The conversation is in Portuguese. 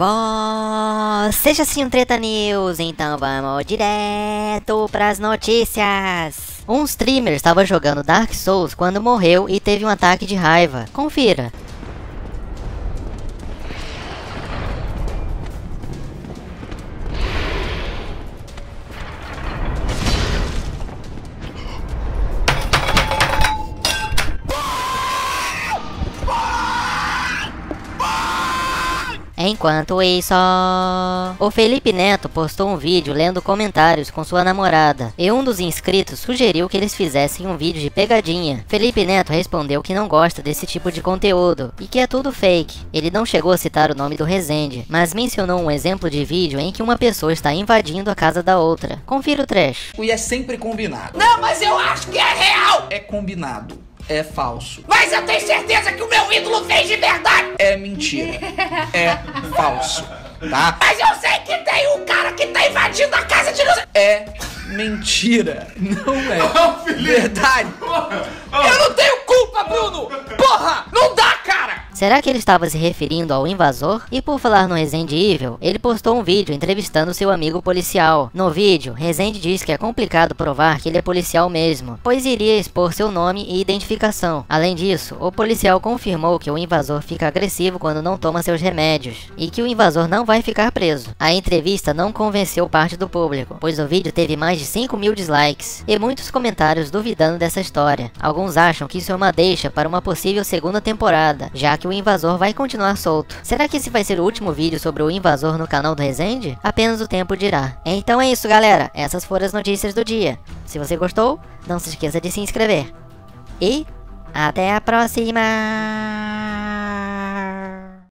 Você já assistiu um Treta News? Então vamos direto pras notícias. Um streamer estava jogando Dark Souls quando morreu e teve um ataque de raiva. Confira. Enquanto isso, o Felipe Neto postou um vídeo lendo comentários com sua namorada, e um dos inscritos sugeriu que eles fizessem um vídeo de pegadinha. Felipe Neto respondeu que não gosta desse tipo de conteúdo, e que é tudo fake. Ele não chegou a citar o nome do Resende, mas mencionou um exemplo de vídeo em que uma pessoa está invadindo a casa da outra. Confira o trecho. E é sempre combinado. Não, mas eu acho que é real! É combinado é falso. Mas eu tenho certeza que o meu ídolo fez de verdade! É mentira. É falso. Tá? Mas eu sei que tem um cara que tá invadindo a casa de É mentira. Não é verdade. Eu não tenho culpa, Bruno! Porra! Não dá, cara! Será que ele estava se referindo ao invasor? E por falar no Resende Evil, ele postou um vídeo entrevistando seu amigo policial. No vídeo, Resende diz que é complicado provar que ele é policial mesmo, pois iria expor seu nome e identificação. Além disso, o policial confirmou que o invasor fica agressivo quando não toma seus remédios, e que o invasor não vai ficar preso. A entrevista não convenceu parte do público, pois o vídeo teve mais de 5 mil dislikes, e muitos comentários duvidando dessa história. Alguns acham que isso é uma deixa para uma possível segunda temporada, já que o invasor vai continuar solto. Será que esse vai ser o último vídeo sobre o invasor no canal do Resende? Apenas o tempo dirá. Então é isso galera, essas foram as notícias do dia. Se você gostou, não se esqueça de se inscrever. E até a próxima!